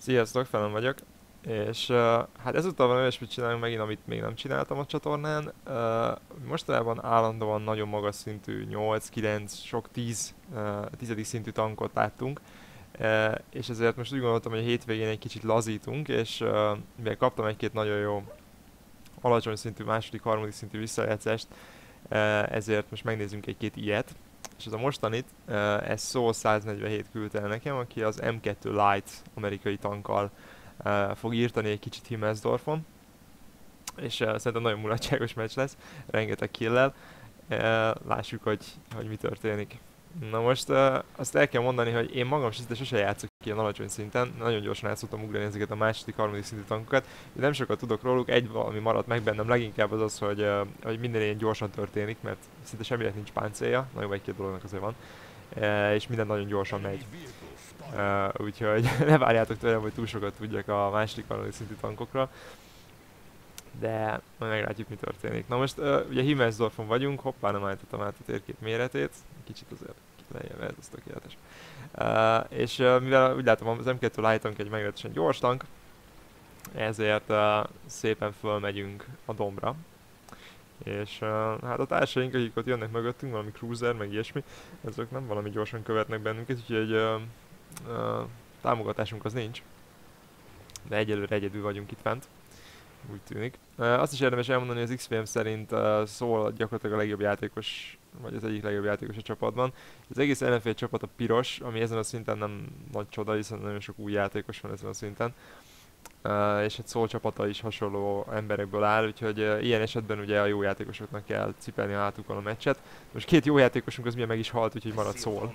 Sziasztok, felem vagyok. És uh, hát ezúttal van olyasmit csinálunk megint, amit még nem csináltam a csatornán. Uh, mostanában állandóan nagyon magas szintű 8, 9, sok 10, uh, 10. szintű tankot láttunk. Uh, és ezért most úgy gondoltam, hogy a hétvégén egy kicsit lazítunk, és uh, mivel kaptam egy-két nagyon jó alacsony szintű, második, harmadik szintű visszajátszást, uh, ezért most megnézzünk egy-két ilyet. És ez a mostanit, uh, ez Soul 147 küldte el nekem, aki az M2 Light amerikai tankkal uh, fog írtani egy kicsit Himmelsdorfon. És uh, szerintem nagyon mulatságos meccs lesz, rengeteg killel. Lássuk, hogy, hogy mi történik. Na most uh, azt el kell mondani, hogy én magam szinte sose játszok ilyen alacsony szinten, nagyon gyorsan el szoktam ugrani ezeket a második, harmadik szintű tankokat. Én nem sokat tudok róluk, egy valami maradt meg bennem, leginkább az az, hogy, uh, hogy minden ilyen gyorsan történik, mert szinte semminek nincs páncélja, nagyon egy-két dolognak azért van, uh, és minden nagyon gyorsan megy. Uh, úgyhogy ne várjátok tőlem, hogy túl sokat tudjak a második, harmadik szintű tankokra. De majd meglátjuk, mi történik. Na most uh, ugye Himmelsdorfon vagyunk, hoppá nem állítottam át a térkép méretét, kicsit azért lejjebb, ez az tökéletes. Uh, és uh, mivel úgy látom az M2 Light egy meglehetősen gyors tank, ezért uh, szépen fölmegyünk a dombra. És uh, hát a társaink, akik ott jönnek mögöttünk, valami cruiser, meg ilyesmi, ezek nem valami gyorsan követnek bennünket, úgyhogy uh, uh, támogatásunk az nincs. De egyelőre egyedül vagyunk itt fent. Úgy tűnik. Azt is érdemes elmondani, hogy az XPM szerint szól gyakorlatilag a legjobb játékos, vagy az egyik legjobb játékos a csapatban. Az egész NFL csapat a piros, ami ezen a szinten nem nagy csoda, hiszen nagyon sok új játékos van ezen a szinten. Uh, és egy szól csapata is hasonló emberekből áll, úgyhogy uh, ilyen esetben ugye a jó játékosoknak kell cipelni a hátukon a meccset. Most két jó játékosunk az milyen meg is halt, úgyhogy marad szól.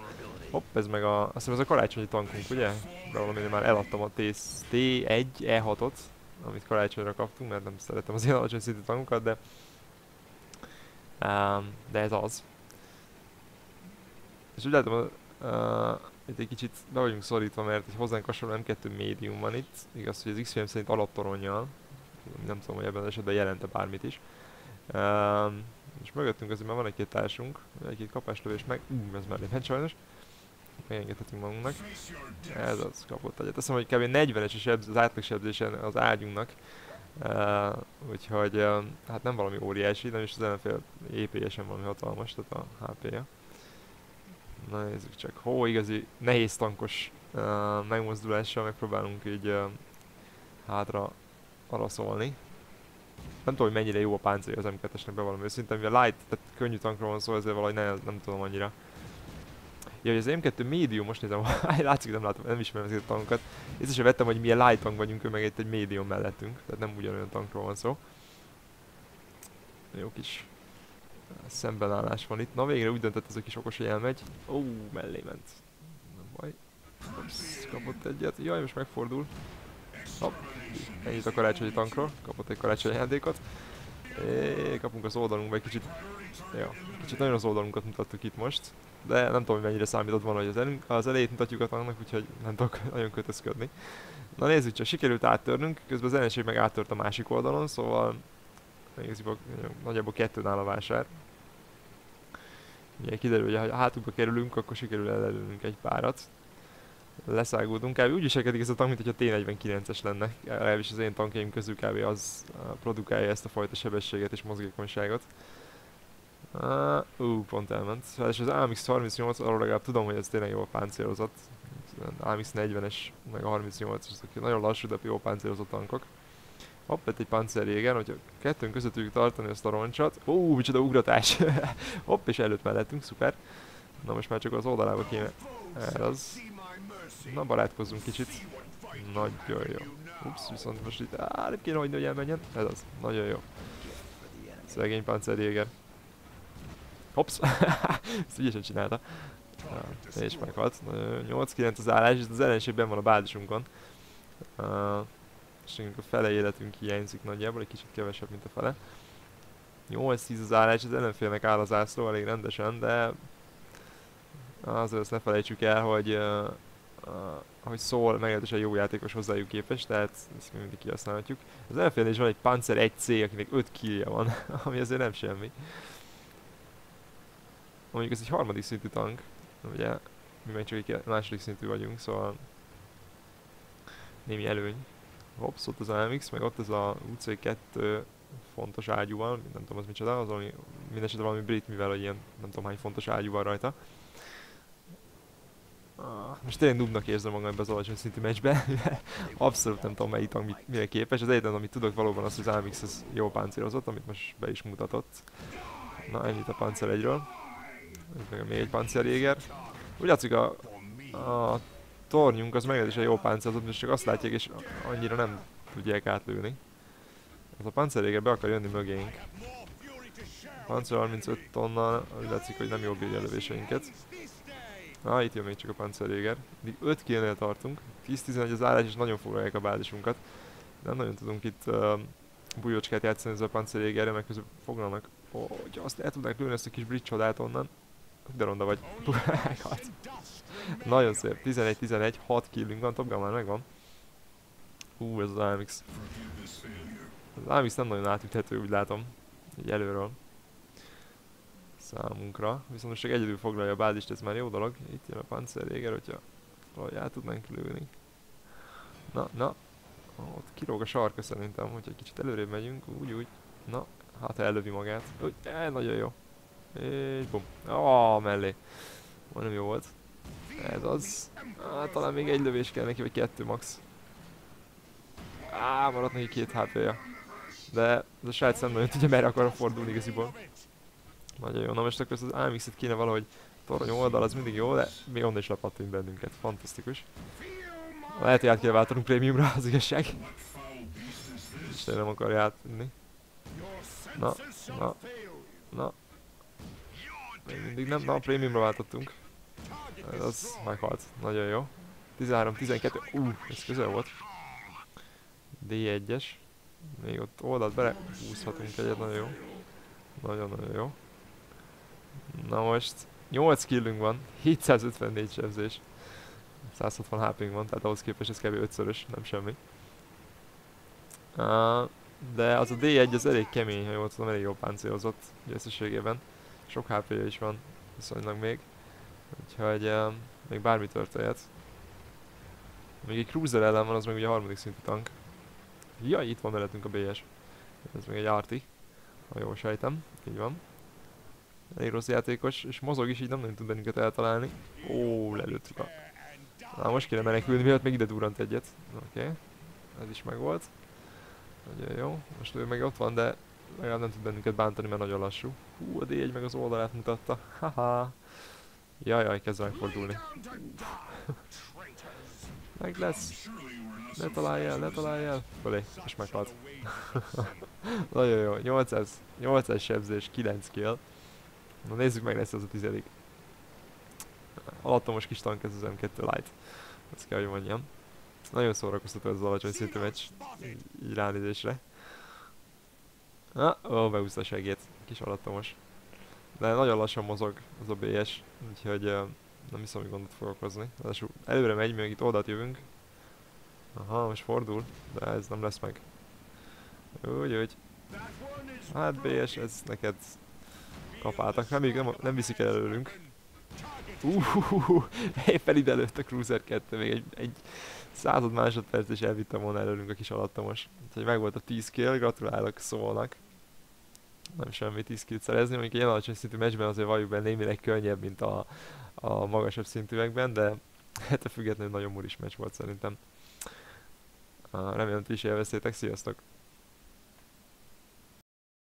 Hopp, ez meg a, azt hiszem ez a karácsonyi tankunk, ugye? De valaminél már eladtam a T1 E6-ot, amit karácsonyra kaptunk, mert nem szeretem az ilyen alacsony szintű tankokat, de um, de ez az. És úgy látom, uh, itt egy kicsit be vagyunk szorítva, mert egy hozzánk hasonló M2 médium van itt. Igaz, hogy az XFM szerint alaptoronnyal. Nem tudom, hogy ebben az esetben jelente bármit is. Um, és mögöttünk azért már van egy-két társunk, egy-két kapáslövés meg. Uh, ez mellé ment sajnos. Megengedhetünk magunknak. Ez az kapott egyet. Azt mondom, hogy kb. 40-es az átlagsebzésen az ágyunknak. Uh, úgyhogy uh, hát nem valami óriási, nem is az ellenfél EPS-en valami hatalmas, tehát a HP-ja. Na nézzük csak. Hó, igazi nehéz tankos uh, megmozdulással megpróbálunk így uh, hátra araszolni. Nem tudom, hogy mennyire jó a páncél az M2-esnek bevallom őszintén, mivel light, tehát könnyű tankról van szó, ezért valahogy ne, nem tudom annyira. Ja, hogy az M2 medium, most nézem, látszik, nem látom, nem ismerem ezeket a tankokat. Észre vettem, hogy milyen light tank vagyunk, ő meg itt egy medium mellettünk, tehát nem ugyanolyan tankról van szó. Jó kis szembenállás van itt. Na végre úgy döntött ez a kis okos, hogy elmegy. Ó, mellé ment. Nem baj. Ups, kapott egyet. Jaj, most megfordul. Hopp. Ennyit a karácsonyi tankról. Kapott egy karácsonyi ajándékot. É, kapunk az oldalunkba egy kicsit... Ja, kicsit nagyon az oldalunkat mutattuk itt most. De nem tudom, hogy mennyire számított volna, hogy az, elünk, az elejét mutatjuk a tanknak, úgyhogy nem tudok nagyon kötözködni. Na nézzük csak, sikerült áttörnünk, közben az ellenség meg áttört a másik oldalon, szóval igazából nagyjából kettőn áll a vásár. Ugye kiderül, hogy ha hátukba kerülünk, akkor sikerül elelőnünk egy párat. Leszágódunk, kb. úgy viselkedik ez a tank, mint hogyha T49-es lenne. Legalábbis az én tankjaim közül kb. az produkálja ezt a fajta sebességet és mozgékonyságot. Uh, uh, pont elment. És az AMX 38, arról legalább tudom, hogy ez tényleg jó páncélozott. AMX 40-es, meg a 38 es nagyon lassú, de jó páncélozott tankok. Hopp, egy pancerjégen, hogyha kettőnk között tudjuk tartani ezt a roncsot. Ó, micsoda ugratás! Hopp, és előtt mellettünk, szuper. Na most már csak az oldalába kéne. Ez az. Na, barátkozzunk kicsit. Nagyon jó. Ups, viszont most itt, áh, nem kéne hagyni, hogy elmenjen. Ez az, nagyon jó. Szegény pancerjéger. Hops! Ezt ügyesen csinálta. Ja, és meghalt. 8-9 az állás, és az ellenségben van a bázisunkon. Uh, és a fele életünk hiányzik nagyjából, egy kicsit kevesebb, mint a fele. 8-10 az állás, az ellenfélnek áll az ászló elég rendesen, de azért azt ne felejtsük el, hogy uh, uh, hogy szól, meglehetősen jó játékos hozzájuk képes, tehát ezt mindig kihasználhatjuk. Az ellenfélnél is van egy Panzer 1C, akinek 5 killje van, ami azért nem semmi. Mondjuk ez egy harmadik szintű tank, ugye mi meg csak egy második szintű vagyunk, szóval némi előny. Hops, ott az AMX, meg ott ez a UC2 fontos ágyúval, nem tudom az micsoda, az valami, mindesetre valami brit, mivel hogy ilyen nem tudom hány fontos ágyú van rajta. Ah, most tényleg nubnak érzem magam ebbe az alacsony szintű meccsbe, abszolút nem tudom melyik tang mire képes, az egyetlen amit tudok valóban az, hogy az AMX az jó páncélozott, amit most be is mutatott. Na ennyit a pancer egyről. Meg még egy pancerjéger. Úgy látszik a, a tornyunk az meglehetősen jó páncélozott, most csak azt látják és annyira nem tudják átlőni. Az a pancerjéger be akar jönni mögénk. Pancer 35 tonna, úgy látszik, hogy nem jó bírja a lövéseinket. Ah, itt jön még csak a pancerjéger. Míg 5 killnél tartunk. 10-11 az állás és nagyon foglalják a bázisunkat. Nem nagyon tudunk itt uh, bujocskát játszani ezzel a pancerjégerre, meg közben foglalnak. Ó, oh, hogy azt el tudnánk lőni ezt a kis bridge csodát onnan. De ronda vagy. nagyon szép. 11-11, 6 killünk van, Top Gun már megvan. Hú, ez az AMX. Az AMX nem nagyon átüthető, úgy látom. Így előről számunkra. Viszont most csak egyedül foglalja a bázist, ez már jó dolog. Itt jön a pancerjéger, hogyha valahogy át tudnánk lőni. Na, na. Ott kiróg a sarka szerintem, hogyha egy kicsit előrébb megyünk, úgy, úgy. Na, hát ellövi magát. Úgy, eh, nagyon jó. És bum. Ah, mellé. Majdnem jó volt. Ez az. Ah, talán még egy lövés kell neki, vagy kettő max. Á, maradt neki két HP-ja. De ez a srác nem nagyon tudja merre akar fordulni igaziból. Nagyon jó. Na most akkor az AMX-et kéne valahogy torony oldal, az mindig jó, de még onnan is lepattint bennünket. Fantasztikus. Lehet, hogy át kell váltanunk prémiumra, az igazság. Isten nem akarja átvinni. Na, na, na. Még mindig nem, na, prémiumra váltottunk. Ez az meghalt. Nagyon jó. 13-12, uh, ez közel volt. D1-es. Még ott oldalt bele húzhatunk egyet, nagyon jó. Nagyon-nagyon jó. Na most 8 killünk van, 754 sebzés. 160 hp van, tehát ahhoz képest ez kb. 5-szörös, nem semmi. Uh, de az a D1 az elég kemény, ha jól tudom, elég jó páncélozott összességében. Sok hp -ja is van, viszonylag még. Úgyhogy uh, még bármi történhet. Még egy cruiser ellen van, az meg ugye a harmadik szintű tank. Jaj, itt van mellettünk a BS. Ez még egy Arti, ha jól sejtem. Így van. Elég rossz játékos, és mozog is, így nem nagyon tud bennünket eltalálni. Ó, lelőttük a... Na most kéne menekülni, miatt még ide durrant egyet. Oké. Okay. Ez is megvolt. Nagyon jó. Most ő meg ott van, de legalább nem tud bennünket bántani, mert nagyon lassú. Hú, a D1 meg az oldalát mutatta. Haha. Jajjaj, kezd fordulni. meg lesz. Ne találj el, ne találj el. Fölé, és meghalt. nagyon jó. 800, 800 sebzés, 9 kill. Na nézzük meg lesz az a tizedik. Alattomos kis tank ez az M2 Light. Azt kell, hogy mondjam. Nagyon szórakoztató ez az alacsony szintű meccs. Így ránézésre. Na, ó, beúszta a segét. Kis alattomos. De nagyon lassan mozog az a BS, úgyhogy uh, nem hiszem, hogy gondot fog okozni. Ráadásul előre megy, még itt oldalt jövünk. Aha, most fordul, de ez nem lesz meg. Úgy, úgy. Hát BS, ez neked kapáltak. Még nem, nem viszik el előlünk. Uh, éppen ide lőtt a Cruiser 2, még egy, egy század másodperc és elvittem volna előlünk a kis alattomos. Úgyhogy meg volt a 10 kill, gratulálok szólnak. Nem semmi 10 kill szerezni, mondjuk ilyen alacsony szintű meccsben azért valljuk be némileg könnyebb, mint a, a magasabb szintűekben, de hát a függetlenül nagyon muris meccs volt szerintem. Remélem, ti is élveztétek, sziasztok!